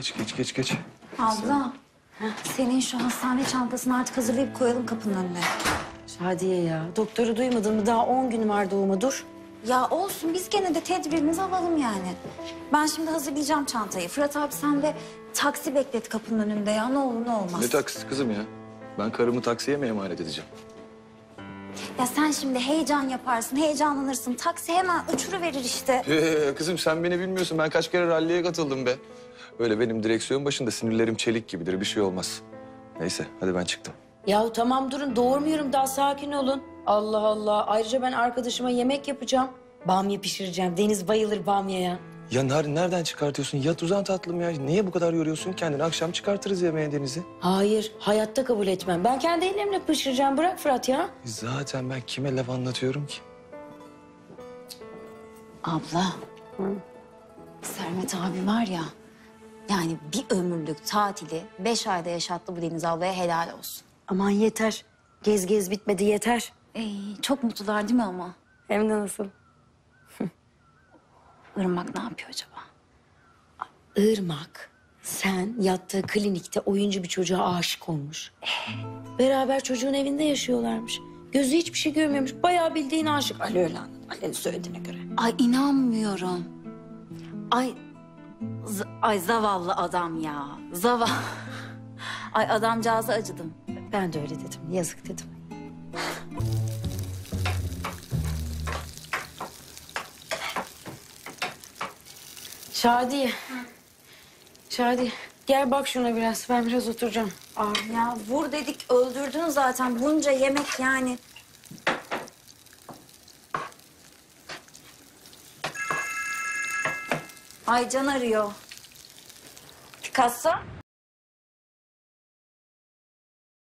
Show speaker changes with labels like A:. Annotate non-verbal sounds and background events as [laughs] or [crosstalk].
A: Geç geç geç geç.
B: Abla, senin şu hastane çantasını artık hazırlayıp koyalım kapının önüne.
C: Şadiye ya. Doktoru duymadın mı? Daha 10 gün var doğuma dur.
B: Ya olsun biz gene de tedbirimizi alalım yani. Ben şimdi hazırlayacağım çantayı. Fırat abi sen de taksi beklet kapının önünde ya. Ne olur ne olmaz.
A: Ne taksisi kızım ya? Ben karımı taksiye mi emanet edeceğim?
B: ya sen şimdi heyecan yaparsın, heyecanlanırsın. Taksi hemen uçuruverir işte.
A: Ee, kızım sen beni bilmiyorsun. Ben kaç kere ralliye katıldım be. Öyle benim direksiyon başında sinirlerim çelik gibidir. Bir şey olmaz. Neyse hadi ben çıktım.
C: Yahu tamam durun doğurmuyorum daha sakin olun. Allah Allah. Ayrıca ben arkadaşıma yemek yapacağım. Bamya pişireceğim. Deniz bayılır bamyaya.
A: Ya ner- nereden çıkartıyorsun? Yat uzan tatlım ya. Niye bu kadar yoruyorsun kendini? Akşam çıkartırız yemeğe denizi.
C: Hayır, hayatta kabul etmem. Ben kendi ellerimle pişireceğim. Bırak Fırat ya.
A: Zaten ben kime laf anlatıyorum ki?
B: Abla. Sermet abi var ya. Yani bir ömürlük tatili beş ayda yaşattı bu Deniz ablaya helal olsun.
C: Aman yeter. Gez gez bitmedi yeter.
B: Ey, çok mutlular değil mi ama?
C: Hem de nasıl? [laughs]
B: Irmak ne yapıyor acaba?
C: Irmak, sen yattığı klinikte oyuncu bir çocuğa aşık olmuş. Beraber çocuğun evinde yaşıyorlarmış. Gözü hiçbir şey görmüyormuş. Bayağı bildiğin aşık. Ali öyle anladı. Ali'nin söylediğine göre.
B: Ay inanmıyorum. Ay z- ay zavallı adam ya. Zavallı. [laughs] Ay adamcağıza acıdım.
C: Ben de öyle dedim. Yazık dedim. Şadi. Şadi. Gel bak şuna biraz. Ben biraz oturacağım.
B: Ay ya vur dedik öldürdün zaten bunca yemek yani. Ay Can arıyor. Picasso?